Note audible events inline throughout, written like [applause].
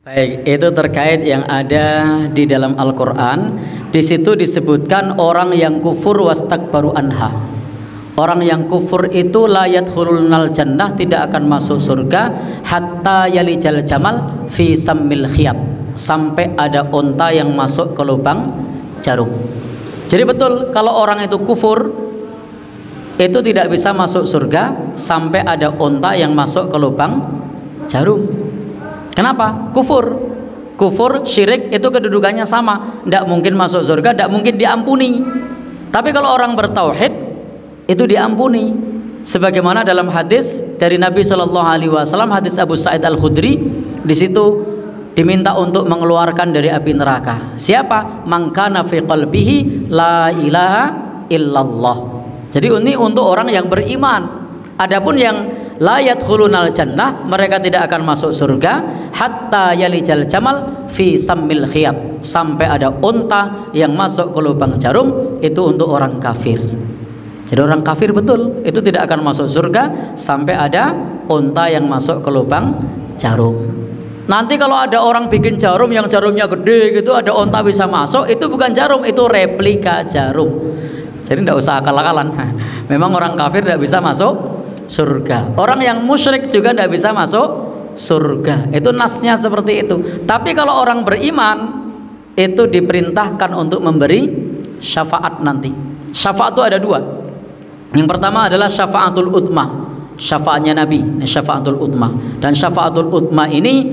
Baik, itu terkait yang ada di dalam Al-Qur'an. Di situ disebutkan orang yang kufur wastakbaru anha. Orang yang kufur itu layat hulunal jannah tidak akan masuk surga hatta yalijal jamal fi sammil khiyat sampai ada onta yang masuk ke lubang jarum. Jadi betul kalau orang itu kufur itu tidak bisa masuk surga sampai ada onta yang masuk ke lubang jarum. Kenapa? Kufur. Kufur, syirik itu kedudukannya sama. Tidak mungkin masuk surga, tidak mungkin diampuni. Tapi kalau orang bertauhid itu diampuni. Sebagaimana dalam hadis dari Nabi Shallallahu Alaihi Wasallam, hadis Abu Sa'id Al Khudri, di situ diminta untuk mengeluarkan dari api neraka. Siapa? Mangkana fi qalbihi la ilaha illallah. Jadi ini untuk orang yang beriman. Adapun yang layat hulunal jannah mereka tidak akan masuk surga hatta yalijal jamal fi sammil khiyat sampai ada unta yang masuk ke lubang jarum itu untuk orang kafir. Jadi orang kafir betul itu tidak akan masuk surga sampai ada unta yang masuk ke lubang jarum. Nanti kalau ada orang bikin jarum yang jarumnya gede gitu ada unta bisa masuk itu bukan jarum itu replika jarum. Jadi tidak usah akal-akalan. [laughs] Memang orang kafir tidak bisa masuk surga. Orang yang musyrik juga tidak bisa masuk surga. Itu nasnya seperti itu. Tapi kalau orang beriman itu diperintahkan untuk memberi syafaat nanti. Syafaat itu ada dua. Yang pertama adalah syafaatul utmah. Syafaatnya Nabi, syafaatul utmah. Dan syafaatul utmah ini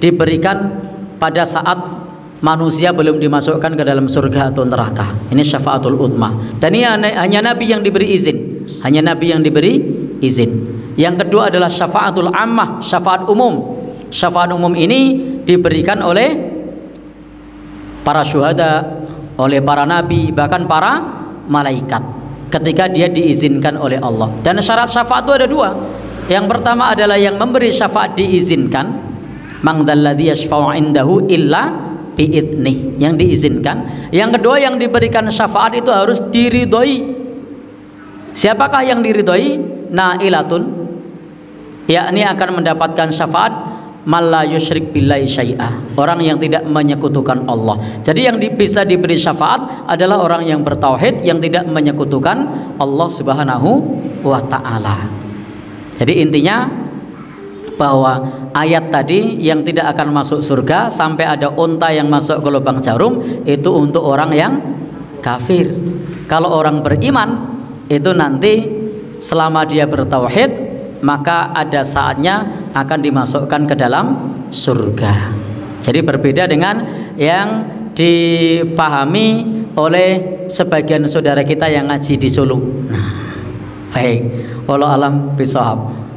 diberikan pada saat manusia belum dimasukkan ke dalam surga atau neraka. Ini syafaatul utmah. Dan ini hanya Nabi yang diberi izin. Hanya Nabi yang diberi izin. Yang kedua adalah syafaatul ammah, syafaat umum. Syafaat umum ini diberikan oleh para syuhada, oleh para nabi, bahkan para malaikat ketika dia diizinkan oleh Allah. Dan syarat syafaat itu ada dua. Yang pertama adalah yang memberi syafaat diizinkan. Indahu illa biidnih yang diizinkan. Yang kedua yang diberikan syafaat itu harus diridhoi. Siapakah yang diridhoi? Nailatun. Yakni akan mendapatkan syafaat malla yusyrik billahi syai'ah orang yang tidak menyekutukan Allah. Jadi yang bisa diberi syafaat adalah orang yang bertauhid yang tidak menyekutukan Allah subhanahu wa ta'ala. Jadi intinya bahwa ayat tadi yang tidak akan masuk surga sampai ada unta yang masuk ke lubang jarum itu untuk orang yang kafir. Kalau orang beriman itu nanti selama dia bertauhid maka ada saatnya akan dimasukkan ke dalam surga. Jadi berbeda dengan yang dipahami oleh sebagian saudara kita yang ngaji di Solo. Nah, baik. Walau alam bisawab.